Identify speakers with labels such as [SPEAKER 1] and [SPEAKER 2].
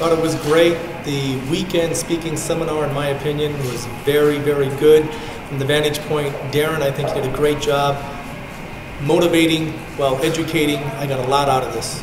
[SPEAKER 1] Thought it was great. The weekend speaking seminar, in my opinion, was very, very good. From the vantage point, Darren, I think, did a great job motivating while educating. I got a lot out of this.